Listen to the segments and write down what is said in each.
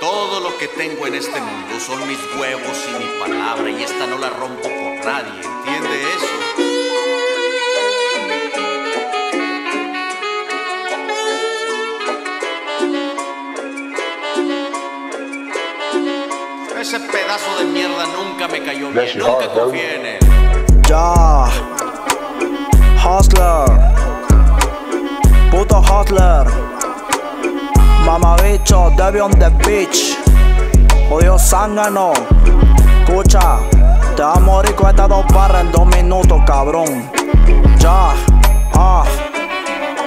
Todo lo que tengo en este mundo son mis huevos y mi palabra y esta no la rompo por nadie, ¿entiende eso? Ese pedazo de mierda nunca me cayó bien, nunca confié en él. Ya, Hustler, puto Hustler, mamabicho, Debbie on the beach, odio zángano, escucha, te vas a morir con estas dos barras en dos minutos, cabrón.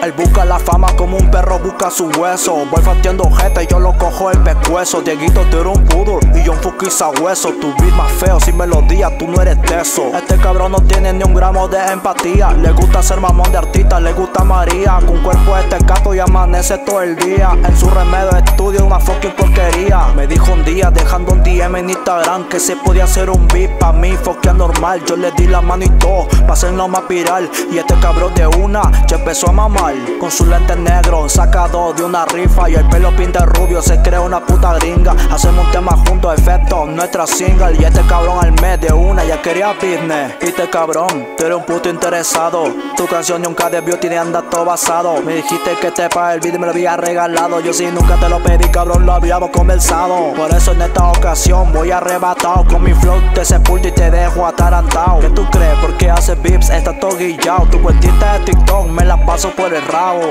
Él busca la fama como un perro busca su hueso. Voy fastiando gente yo lo cojo el pescuezo. Dieguito tiro un poodle y yo un fuki hueso. Tu beat más feo sin melodía, tú no eres teso. Este cabrón no tiene ni un gramo de empatía. Le gusta ser mamón de artista, le gusta María. Con cuerpo este gato y amanece todo el día. En su remedio estudio una fucking porquería. Me dijo día dejando un DM en Instagram que se podía hacer un beat pa' mí, foquea normal. Yo le di la mano y todo, pa' hacerlo más viral. Y este cabrón de una ya empezó a mamar. Con su lente negro, sacado de una rifa y el pelo pinta rubio, se crea una puta gringa. Hacemos un tema juntos, efecto, nuestra single. Y este cabrón al mes de una ya quería business. Y este cabrón, tú eres un puto interesado. Tu canción nunca debió tiene anda todo basado. Me dijiste que te pa' el video me lo había regalado. Yo sí nunca te lo pedí, cabrón, lo habíamos conversado. Eso en esta ocasión voy arrebatado con mi flow, te sepulto y te dejo atarantado. ¿Qué tú crees? Porque haces vips, está todo guillado. Tu cuentita de TikTok me la paso por el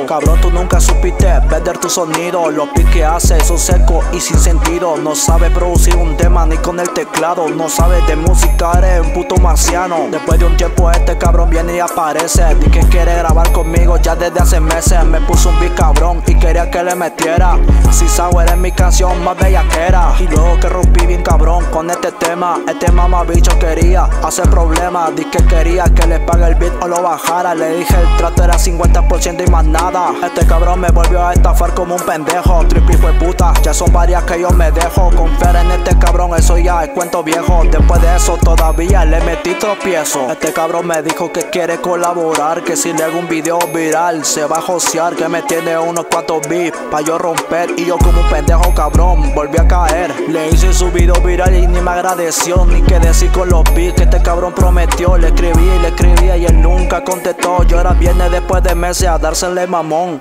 Cabrón, tú nunca supiste vender tu sonido. Los beats que hace son secos y sin sentido. No sabe producir un tema ni con el teclado. No sabe de música, eres un puto marciano. Después de un tiempo, este cabrón viene y aparece. Di que quiere grabar conmigo ya desde hace meses. Me puso un beat cabrón y quería que le metiera. Si Sour es mi canción más bella que era. Y luego que rompí bien cabrón con este tema. Este mamabicho quería hacer problemas. Di que quería que le pague el beat o lo bajara. Le dije el trato era 50% y más nada. Este cabrón me volvió a estafar como un pendejo. Triple fue puta, ya son varias que yo me dejo. Confiar en este cabrón, eso ya es cuento viejo. Después de eso todavía le metí tropiezo. Este cabrón me dijo que quiere colaborar. Que si le hago un video viral se va a josear. Que me tiene unos cuantos beats pa' yo romper. Yo como un pendejo cabrón volví a caer. Le hice su video viral y ni me agradeció. Ni que decir con los beats que este cabrón prometió. Le escribía y le escribía y él nunca contestó. Yo era viernes después de meses a dársele mamón.